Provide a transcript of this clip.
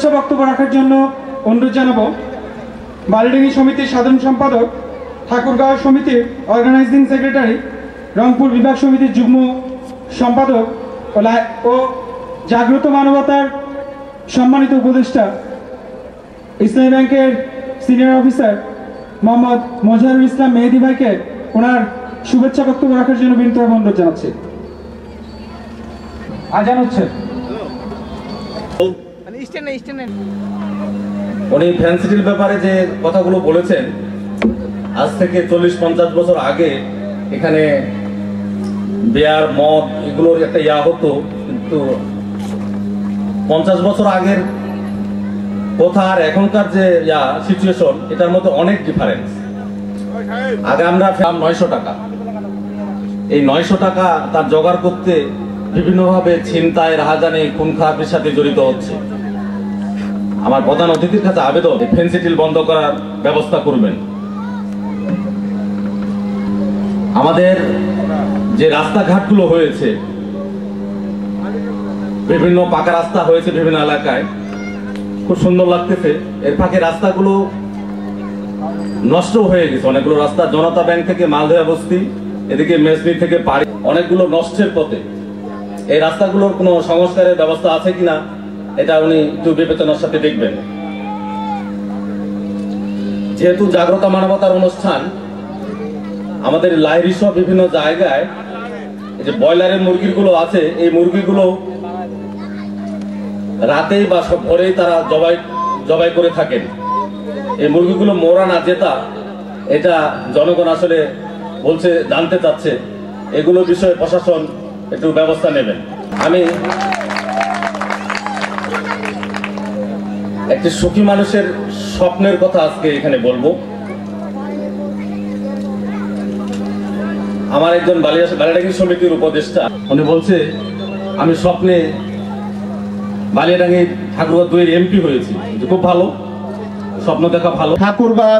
শুভেচ্ছা বক্তব্য রাখার জন্য অনুরোধ জানাব। বালিডাঙ্গি সমিতির সাধারণ সম্পাদক ঠাকুরগাঁও সমিতির অর্গানাইজিং সেক্রেটারি রংপুর বিভাগ সমিতির যুগ্ম সম্পাদক ও জাগ্রত মানবতার সম্মানিত উপদেষ্টা ইসলামী ব্যাংকের সিনিয়র অফিসার মোহাম্মদ মজারুল ইসলাম মেহেদি ভাইকে ওনার শুভেচ্ছা বক্তব্য রাখার জন্য বিনীতভাবে অনুরোধ জানাচ্ছি। আজান হচ্ছে। উনি ফ্যান্সিটির ব্যাপারে যে কথাগুলো বলেছেন, আজ থেকে চল্লিশ পঞ্চাশ বছর আগে এখানে বেয়ার, মদ, এগুলোর একটা ইয়া হতো, কিন্তু পঞ্চাশ বছর আগের কথা আর এখনকার যে ইয়া সিচুয়েশন এটার মধ্যে অনেক ডিফারেন্স আগে আমরা নয়শো টাকা। এই নয়শো টাকা তার জোগাড় করতে বিভিন্নভাবে ছিনতাই, রাহাজানি খুন খারাপের সাথে জড়িত হচ্ছে। আমার প্রধান অতিথির কাছে আবেদন ফেন্সিটিল বন্ধ করার ব্যবস্থা করবেন। আমাদের যে রাস্তাঘাটগুলো হয়েছে, বিভিন্ন পাকা রাস্তা হয়েছে বিভিন্ন এলাকায়, খুব সুন্দর লাগতেছে। এর ফাঁকে রাস্তাগুলো নষ্ট হয়ে গেছে। অনেকগুলো রাস্তা জনতা ব্যাংক থেকে মালদা বস্তি, এদিকে মেসনি থেকে পাড়ি অনেকগুলো নষ্টের পথে। এই রাস্তাগুলোর কোনো সংস্কারের ব্যবস্থা আছে কিনা? এটা উনি একটু বিবেচনার সাথে দেখবেন। যেহেতু জাগ্রত মানবতার অনুষ্ঠান, আমাদের লাইরি সহ বিভিন্ন জায়গায় যে ব্রয়লারের মুরগিগুলো আছে, এই মুরগিগুলো রাতেই বা ভোরেই তারা জবাই জবাই করে থাকেন। এই মুরগিগুলো মোরা না জেতা, এটা জনগণ আসলে বলছে, জানতে চাচ্ছে। এগুলো বিষয়ে প্রশাসন একটু ব্যবস্থা নেবেন। আমি একটি সুখী মানুষের স্বপ্নের কথা আজকে এখানে বলব। আমার একজন বালিয়া- বালিয়াডাঙ্গি সমিতির উপদেষ্টা, উনি বলছে, আমি স্বপ্নে বালিয়াডাঙ্গি ঠাকুরবা দুই এমপি হয়েছি। খুব ভালো। স্বপ্ন দেখা ভালো। ঠাকুরগাঁ